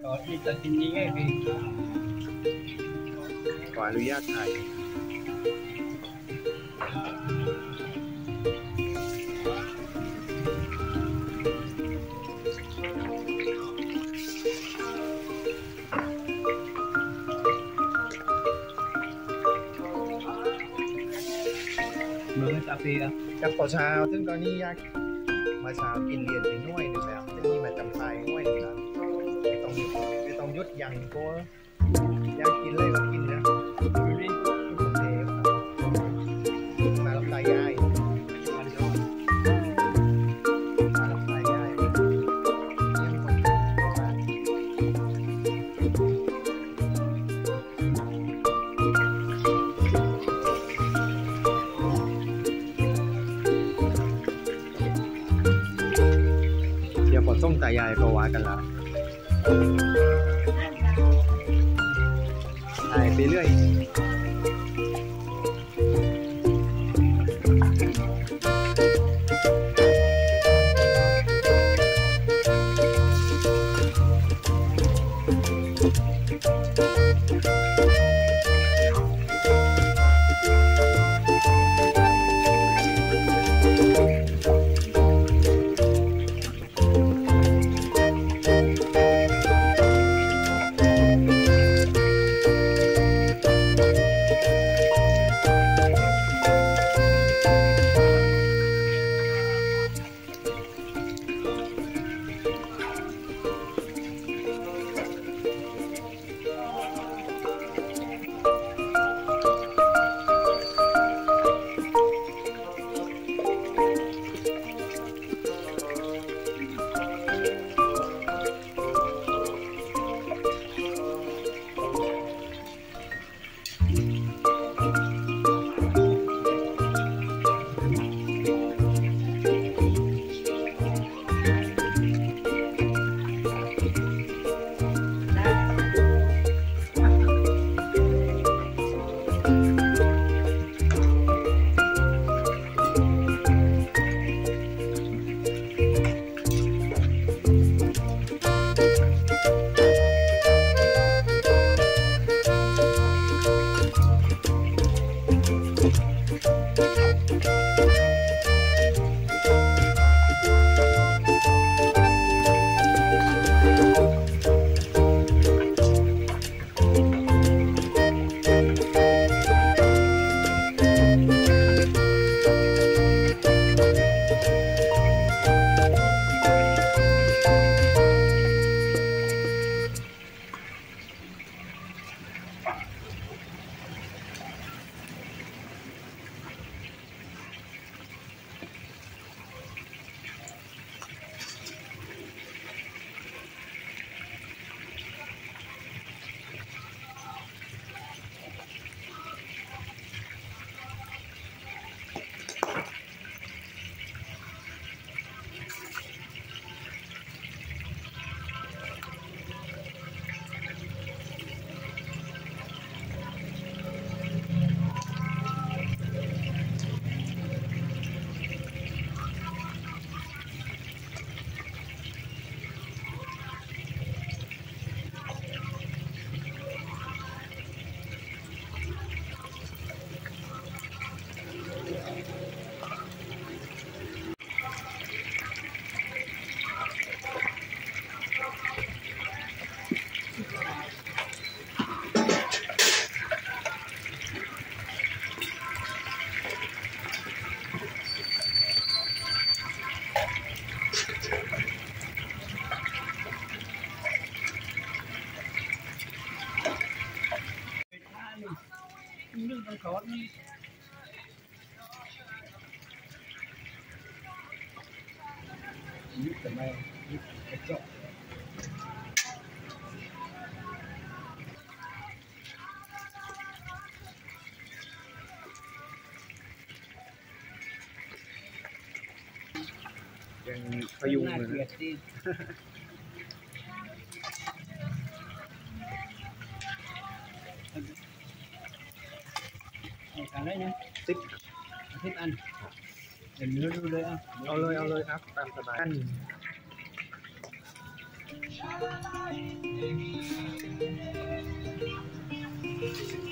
ขอที่จะที่นี้ไงพี่ขออนุญาตถ่ายเมืองตาเปียกับต่อเช้า ซึ่งตอนนี้ยากมาเช้ากินเรียนไปหน่วยหนึ่งแล้วซึ่งนี่มาจำปายหน่วยหนึ่งแล้ว ไม่ต้องไม่ต้องยุดยังกอยากกินเลยก็กินนะอยู่นี่โอเคครับมาลำไส้ยายมันก็มาลำไส้ยายเยี่ยมคนมาเดี๋ยวขอส่งตายายก็ว่ากันละ ถ่ายไปเรื่อย เรื่องต้องขอนี่ยึดแต่ไม่ยึดกระจ อะไรเนี่ยสิบสิบอันเห็นเนื้อดูเลยอะเอาเลยเอาเลยครับตามสบายอันเ